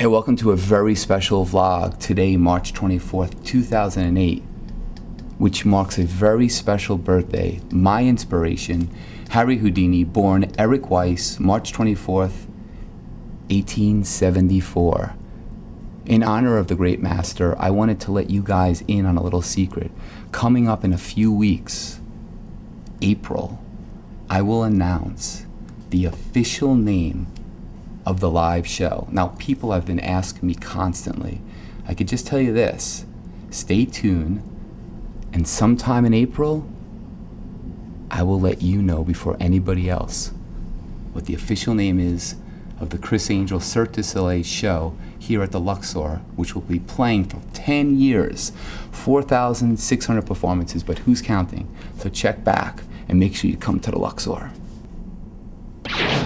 Hey, welcome to a very special vlog today, March 24th, 2008, which marks a very special birthday. My inspiration, Harry Houdini, born Eric Weiss, March 24th, 1874. In honor of the great master, I wanted to let you guys in on a little secret. Coming up in a few weeks, April, I will announce the official name of the live show. Now, people have been asking me constantly. I could just tell you this stay tuned, and sometime in April, I will let you know before anybody else what the official name is of the Criss Angel Cirque du Soleil show here at the Luxor, which will be playing for 10 years, 4,600 performances, but who's counting? So check back and make sure you come to the Luxor.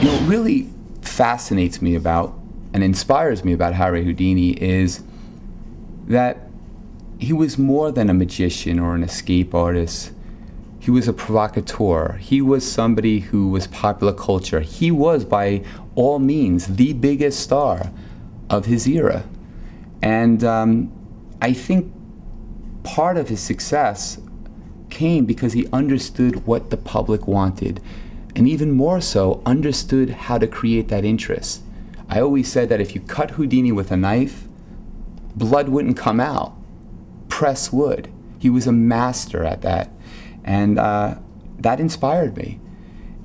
You know, really, fascinates me about and inspires me about Harry Houdini is that he was more than a magician or an escape artist. He was a provocateur. He was somebody who was popular culture. He was, by all means, the biggest star of his era. And um, I think part of his success came because he understood what the public wanted and even more so, understood how to create that interest. I always said that if you cut Houdini with a knife, blood wouldn't come out. Press would. He was a master at that. And uh, that inspired me.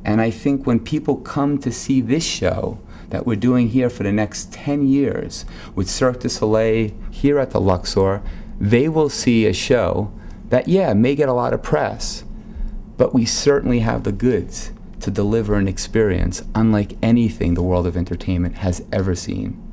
And I think when people come to see this show that we're doing here for the next 10 years with Cirque du Soleil here at the Luxor, they will see a show that, yeah, may get a lot of press, but we certainly have the goods to deliver an experience unlike anything the world of entertainment has ever seen.